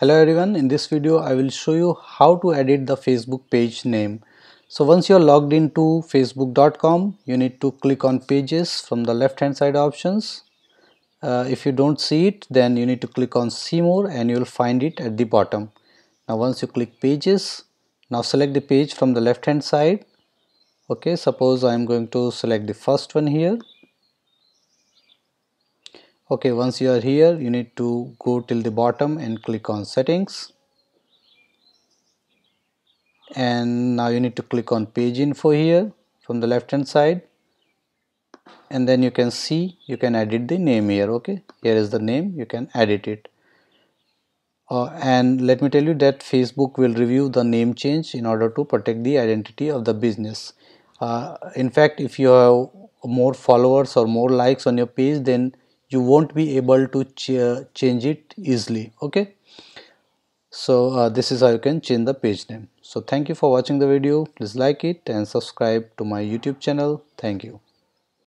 Hello everyone, in this video I will show you how to edit the Facebook page name. So once you are logged into facebook.com, you need to click on pages from the left hand side options. Uh, if you don't see it, then you need to click on see more and you will find it at the bottom. Now once you click pages, now select the page from the left hand side. Okay, suppose I am going to select the first one here okay once you are here you need to go till the bottom and click on settings. And now you need to click on page info here from the left hand side. And then you can see you can edit the name here okay? Here is the name you can edit it. Uh, and let me tell you that Facebook will review the name change in order to protect the identity of the business. Uh, in fact if you have more followers or more likes on your page then you won't be able to ch change it easily okay? So uh, this is how you can change the page name. So thank you for watching the video. Please like it and subscribe to my youtube channel. Thank you